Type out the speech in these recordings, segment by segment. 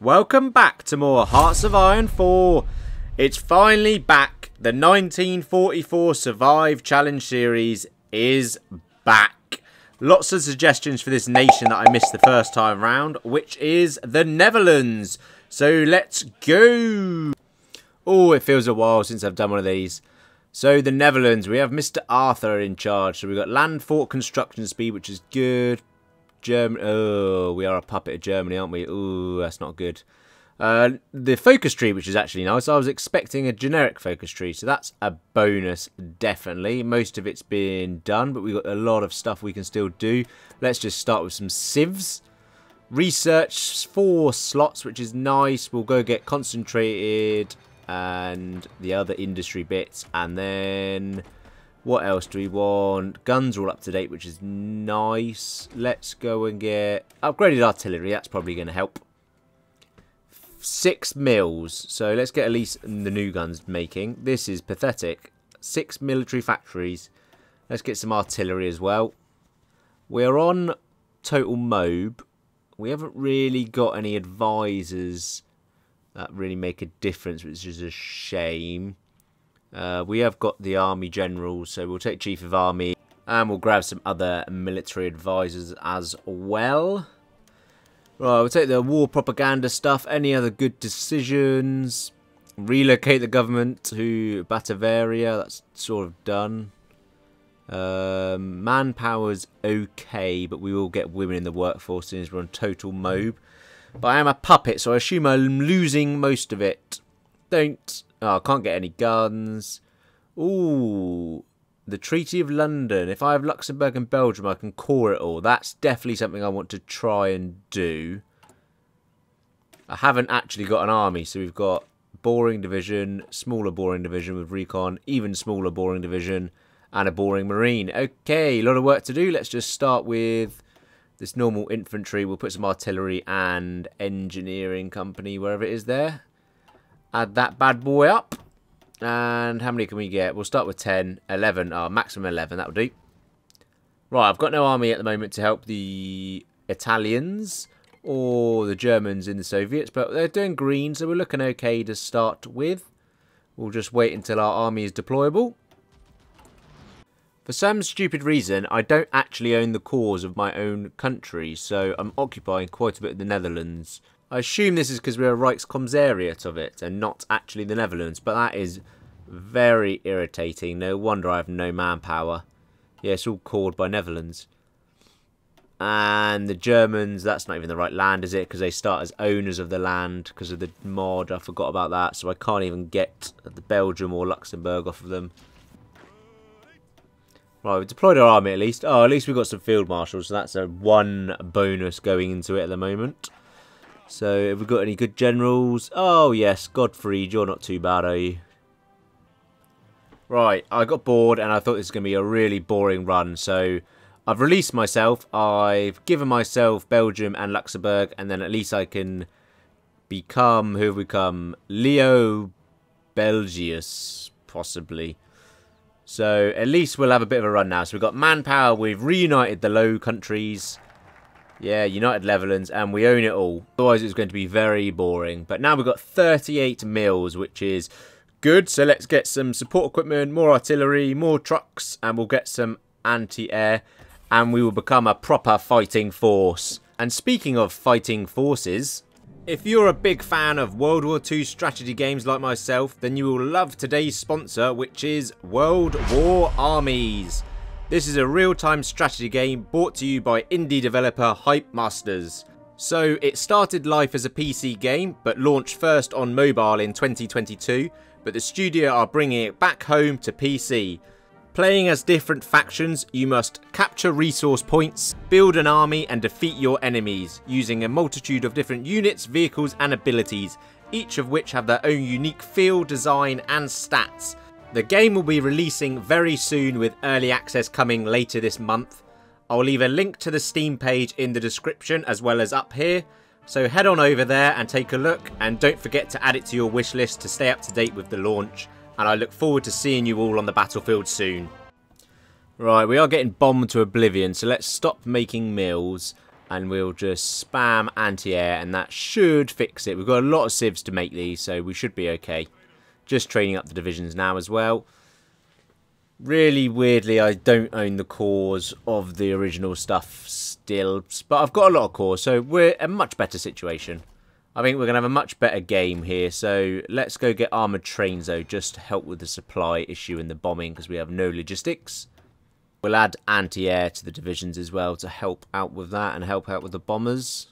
Welcome back to more Hearts of Iron 4. It's finally back. The 1944 Survive Challenge Series is back. Lots of suggestions for this nation that I missed the first time round, which is the Netherlands. So let's go. Oh, it feels a while since I've done one of these. So the Netherlands, we have Mr. Arthur in charge. So we've got land fort construction speed, which is good. Germany. Oh, we are a puppet of Germany, aren't we? Oh, that's not good. Uh, the focus tree, which is actually nice. I was expecting a generic focus tree, so that's a bonus, definitely. Most of it's been done, but we've got a lot of stuff we can still do. Let's just start with some civs. Research four slots, which is nice. We'll go get concentrated and the other industry bits, and then what else do we want? Guns are all up to date, which is nice. Let's go and get upgraded artillery. That's probably going to help. Six mills. So let's get at least the new guns making. This is pathetic. Six military factories. Let's get some artillery as well. We're on total mob. We haven't really got any advisors that really make a difference, which is a shame. Uh, we have got the army general, so we'll take chief of army and we'll grab some other military advisors as well. Right, we'll take the war propaganda stuff. Any other good decisions? Relocate the government to Batavaria. That's sort of done. Um, manpower's okay, but we will get women in the workforce since we're on total mob. But I am a puppet, so I assume I'm losing most of it. Don't Oh, I can't get any guns. Ooh, the Treaty of London. If I have Luxembourg and Belgium, I can core it all. That's definitely something I want to try and do. I haven't actually got an army, so we've got boring division, smaller boring division with recon, even smaller boring division, and a boring marine. Okay, a lot of work to do. Let's just start with this normal infantry. We'll put some artillery and engineering company wherever it is there. Add that bad boy up. And how many can we get? We'll start with 10, 11. Oh, maximum 11, that'll do. Right, I've got no army at the moment to help the Italians or the Germans in the Soviets, but they're doing green, so we're looking okay to start with. We'll just wait until our army is deployable. For some stupid reason, I don't actually own the cores of my own country, so I'm occupying quite a bit of the Netherlands. I assume this is because we're a Rijkscommissariat of it and not actually the Netherlands, but that is very irritating. No wonder I have no manpower. Yeah, it's all called by Netherlands. And the Germans, that's not even the right land, is it? Because they start as owners of the land because of the mod. I forgot about that, so I can't even get the Belgium or Luxembourg off of them. Right, we've deployed our army at least. Oh, at least we've got some field marshals, so that's a one bonus going into it at the moment. So, have we got any good generals? Oh, yes, Godfrey, you're not too bad, are you? Right, I got bored and I thought this was going to be a really boring run, so I've released myself. I've given myself Belgium and Luxembourg, and then at least I can become, who have we become? Leo Belgicus, possibly. So at least we'll have a bit of a run now. So we've got manpower, we've reunited the Low Countries. Yeah, United Netherlands, and we own it all. Otherwise, it's going to be very boring. But now we've got 38 mils, which is good. So let's get some support equipment, more artillery, more trucks, and we'll get some anti-air. And we will become a proper fighting force. And speaking of fighting forces, if you're a big fan of World War II strategy games like myself, then you will love today's sponsor, which is World War Armies. This is a real-time strategy game brought to you by indie developer Hype Masters. So it started life as a PC game, but launched first on mobile in 2022, but the studio are bringing it back home to PC. Playing as different factions, you must capture resource points, build an army and defeat your enemies, using a multitude of different units, vehicles and abilities, each of which have their own unique feel, design and stats. The game will be releasing very soon with early access coming later this month. I'll leave a link to the Steam page in the description as well as up here. So head on over there and take a look and don't forget to add it to your wish list to stay up to date with the launch. And I look forward to seeing you all on the battlefield soon. Right, we are getting bombed to oblivion, so let's stop making mills. and we'll just spam anti-air and that should fix it. We've got a lot of civs to make these, so we should be okay. Just training up the divisions now as well. Really weirdly, I don't own the cores of the original stuff still, but I've got a lot of cores, so we're in a much better situation. I think we're going to have a much better game here, so let's go get armoured trains, though, just to help with the supply issue and the bombing, because we have no logistics. We'll add anti-air to the divisions as well to help out with that and help out with the bombers.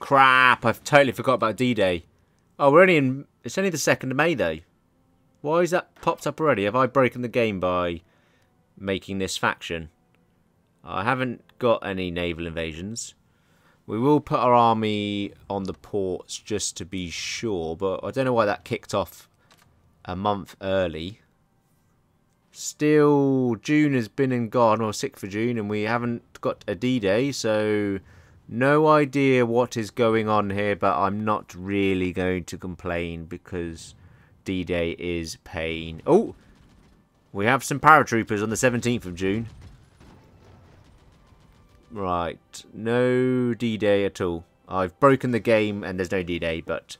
Crap, I've totally forgot about D-Day. Oh, we're only in... It's only the 2nd of May, though. Why is that popped up already? Have I broken the game by making this faction? I haven't got any naval invasions. We will put our army on the ports just to be sure, but I don't know why that kicked off a month early. Still, June has been and gone, or 6th of June, and we haven't got a D-Day, so no idea what is going on here, but I'm not really going to complain because D-Day is pain. Oh! We have some paratroopers on the 17th of June. Right. No D-Day at all. I've broken the game and there's no D-Day, but...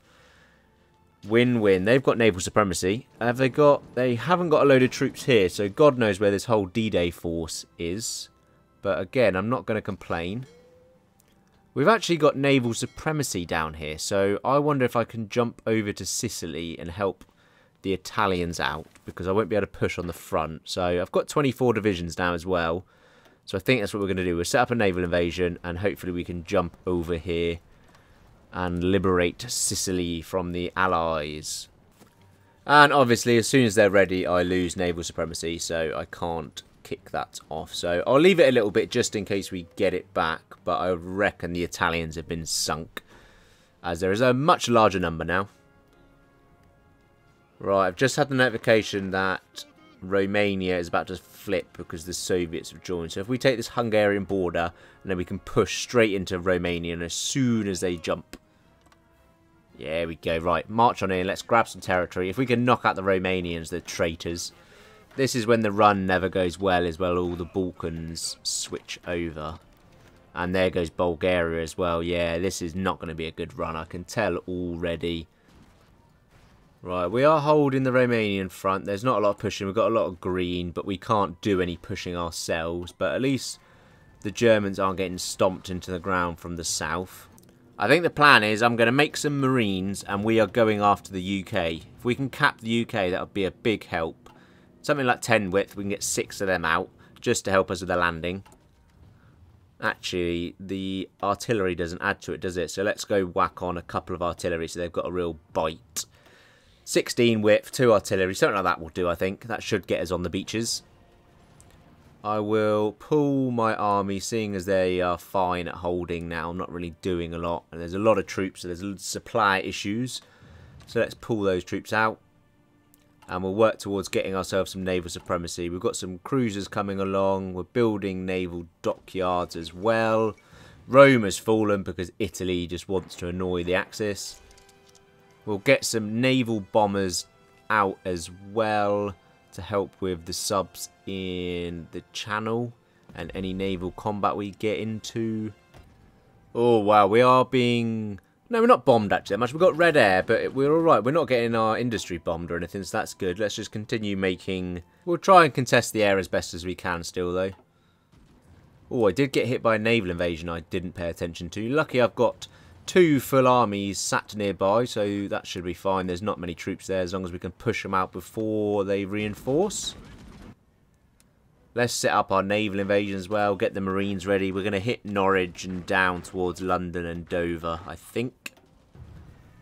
Win-win. They've got naval supremacy. Have they got... They haven't got a load of troops here, so God knows where this whole D-Day force is. But again, I'm not going to complain. We've actually got naval supremacy down here, so I wonder if I can jump over to Sicily and help the Italians out because I won't be able to push on the front. So I've got 24 divisions now as well. So I think that's what we're going to do. We'll set up a naval invasion and hopefully we can jump over here and liberate Sicily from the Allies. And obviously as soon as they're ready I lose naval supremacy so I can't kick that off. So I'll leave it a little bit just in case we get it back. But I reckon the Italians have been sunk as there is a much larger number now. Right, I've just had the notification that Romania is about to flip because the Soviets have joined. So if we take this Hungarian border, and then we can push straight into Romania as soon as they jump. Yeah, we go. Right, march on in. Let's grab some territory. If we can knock out the Romanians, the traitors. This is when the run never goes well, as well all the Balkans switch over. And there goes Bulgaria as well. Yeah, this is not going to be a good run. I can tell already. Right, we are holding the Romanian front. There's not a lot of pushing. We've got a lot of green, but we can't do any pushing ourselves. But at least the Germans aren't getting stomped into the ground from the south. I think the plan is I'm going to make some Marines and we are going after the UK. If we can cap the UK, that would be a big help. Something like 10 width, we can get six of them out just to help us with the landing. Actually, the artillery doesn't add to it, does it? So let's go whack on a couple of artillery so they've got a real bite. 16 width, 2 artillery, something like that will do, I think. That should get us on the beaches. I will pull my army, seeing as they are fine at holding now, I'm not really doing a lot. And there's a lot of troops, so there's supply issues. So let's pull those troops out. And we'll work towards getting ourselves some naval supremacy. We've got some cruisers coming along. We're building naval dockyards as well. Rome has fallen because Italy just wants to annoy the Axis. We'll get some naval bombers out as well to help with the subs in the channel and any naval combat we get into. Oh, wow, we are being... No, we're not bombed actually that much. We've got red air, but we're alright. We're not getting our industry bombed or anything, so that's good. Let's just continue making... We'll try and contest the air as best as we can still, though. Oh, I did get hit by a naval invasion I didn't pay attention to. Lucky I've got two full armies sat nearby, so that should be fine. There's not many troops there as long as we can push them out before they reinforce. Let's set up our naval invasion as well, get the marines ready. We're going to hit Norwich and down towards London and Dover, I think.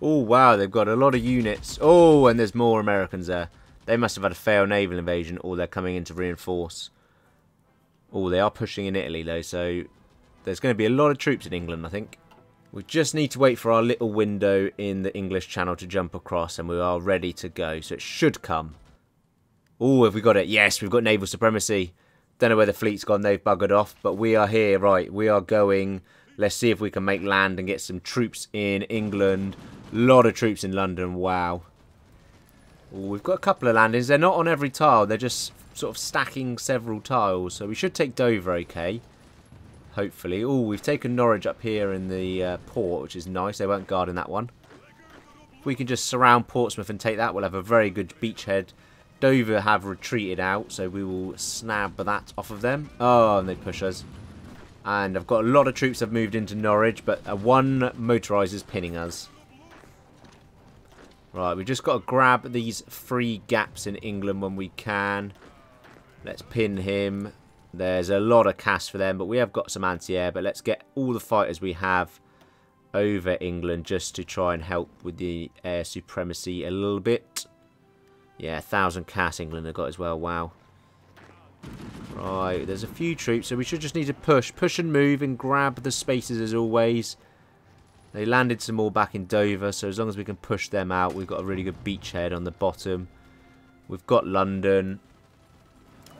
Oh, wow, they've got a lot of units. Oh, and there's more Americans there. They must have had a failed naval invasion, or they're coming in to reinforce. Oh, they are pushing in Italy, though, so there's going to be a lot of troops in England, I think. We just need to wait for our little window in the English channel to jump across and we are ready to go. So it should come. Oh, have we got it? Yes, we've got naval supremacy. Don't know where the fleet's gone. They've buggered off. But we are here. Right, we are going. Let's see if we can make land and get some troops in England. A lot of troops in London. Wow. Ooh, we've got a couple of landings. They're not on every tile. They're just sort of stacking several tiles. So we should take Dover okay. Hopefully. Oh, we've taken Norwich up here in the uh, port, which is nice. They weren't guarding that one. If we can just surround Portsmouth and take that, we'll have a very good beachhead. Dover have retreated out, so we will snab that off of them. Oh, and they push us. And I've got a lot of troops have moved into Norwich, but one motorised is pinning us. Right, we've just got to grab these free gaps in England when we can. Let's pin him. There's a lot of CAS for them, but we have got some anti-air. But let's get all the fighters we have over England just to try and help with the air supremacy a little bit. Yeah, 1,000 CAS England have got as well. Wow. Right, there's a few troops, so we should just need to push. Push and move and grab the spaces as always. They landed some more back in Dover, so as long as we can push them out, we've got a really good beachhead on the bottom. We've got London.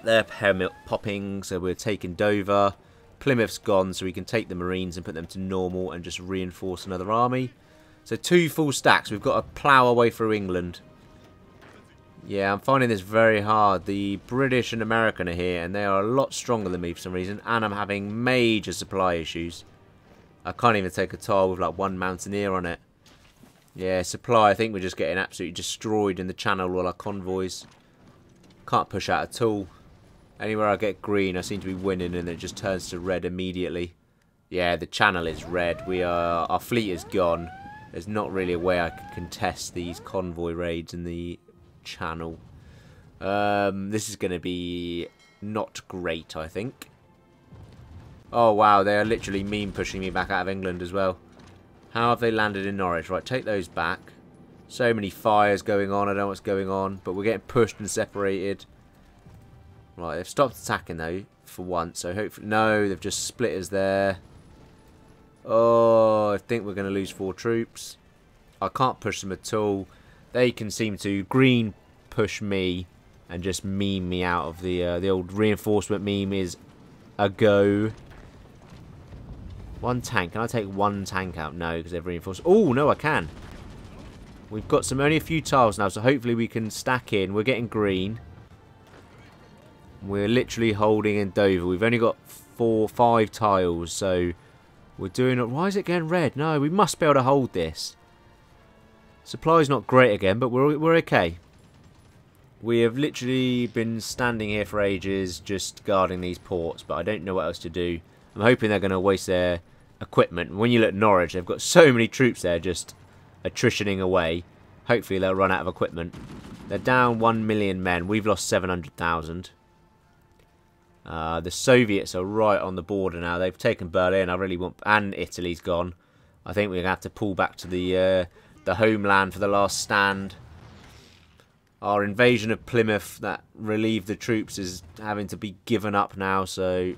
They're popping, so we're taking Dover. Plymouth's gone, so we can take the Marines and put them to normal and just reinforce another army. So two full stacks. We've got to plough our way through England. Yeah, I'm finding this very hard. The British and American are here, and they are a lot stronger than me for some reason, and I'm having major supply issues. I can't even take a tile with like one mountaineer on it. Yeah, supply, I think we're just getting absolutely destroyed in the channel, all our convoys. Can't push out at all. Anywhere I get green, I seem to be winning, and it just turns to red immediately. Yeah, the channel is red. We are Our fleet is gone. There's not really a way I can contest these convoy raids in the channel. Um, this is going to be not great, I think. Oh, wow, they are literally meme pushing me back out of England as well. How have they landed in Norwich? Right, take those back. So many fires going on, I don't know what's going on, but we're getting pushed and separated. Right, they've stopped attacking though, for once, so hopefully... No, they've just split us there. Oh, I think we're going to lose four troops. I can't push them at all. They can seem to green push me and just meme me out of the uh, the old reinforcement meme is a go. One tank. Can I take one tank out? No, because they've reinforced. Oh, no, I can. We've got some only a few tiles now, so hopefully we can stack in. We're getting green. We're literally holding in Dover. We've only got four, five tiles, so we're doing it. Why is it getting red? No, we must be able to hold this. Supply's not great again, but we're, we're okay. We have literally been standing here for ages just guarding these ports, but I don't know what else to do. I'm hoping they're going to waste their equipment. When you look at Norwich, they've got so many troops there just attritioning away. Hopefully they'll run out of equipment. They're down 1 million men. We've lost 700,000. Uh, the Soviets are right on the border now. They've taken Berlin. I really want... And Italy's gone. I think we're going to have to pull back to the, uh, the homeland for the last stand. Our invasion of Plymouth that relieved the troops is having to be given up now. So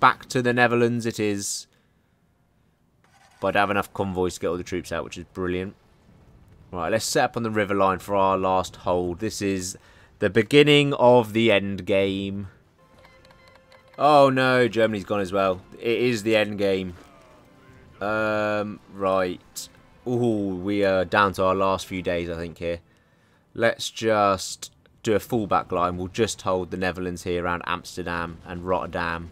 back to the Netherlands it is. But I have enough convoys to get all the troops out, which is brilliant. Right, let's set up on the river line for our last hold. This is the beginning of the end game. Oh no, Germany's gone as well. It is the end game. Um, right. Ooh, we are down to our last few days, I think, here. Let's just do a fullback line. We'll just hold the Netherlands here around Amsterdam and Rotterdam.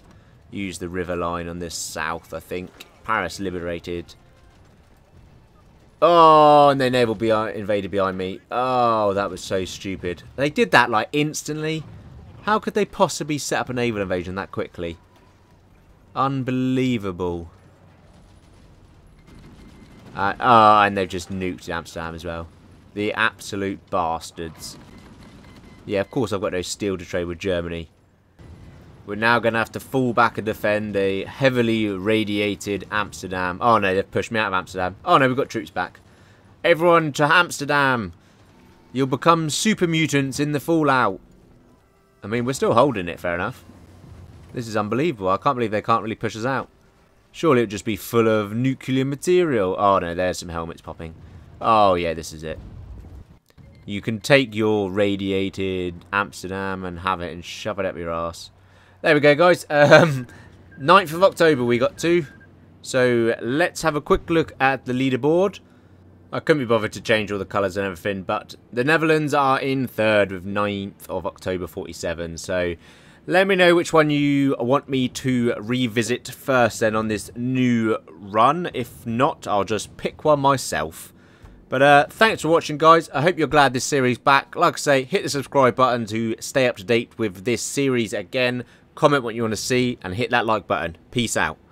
Use the river line on this south, I think. Paris liberated. Oh, and they naval behind, invaded behind me. Oh, that was so stupid. They did that, like, instantly. How could they possibly set up a naval invasion that quickly? Unbelievable. Uh, oh, and they've just nuked Amsterdam as well. The absolute bastards. Yeah, of course I've got no steel to trade with Germany. We're now going to have to fall back and defend a heavily radiated Amsterdam. Oh no, they've pushed me out of Amsterdam. Oh no, we've got troops back. Everyone to Amsterdam. You'll become super mutants in the fallout. I mean, we're still holding it, fair enough. This is unbelievable. I can't believe they can't really push us out. Surely it would just be full of nuclear material. Oh no, there's some helmets popping. Oh yeah, this is it. You can take your radiated Amsterdam and have it and shove it up your ass. There we go, guys. Um, 9th of October we got to. So let's have a quick look at the leaderboard. I couldn't be bothered to change all the colours and everything, but the Netherlands are in third with 9th of October 47. So Let me know which one you want me to revisit first then on this new run. If not, I'll just pick one myself. But uh, thanks for watching, guys. I hope you're glad this series back. Like I say, hit the subscribe button to stay up to date with this series again. Comment what you want to see and hit that like button. Peace out.